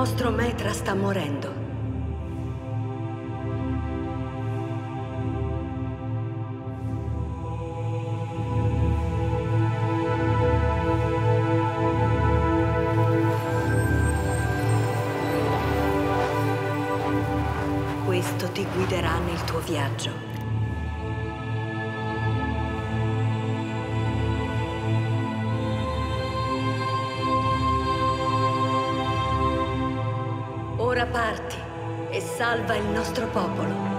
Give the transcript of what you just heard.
nostro Metra sta morendo. Questo ti guiderà nel tuo viaggio. Ora parti e salva il nostro popolo.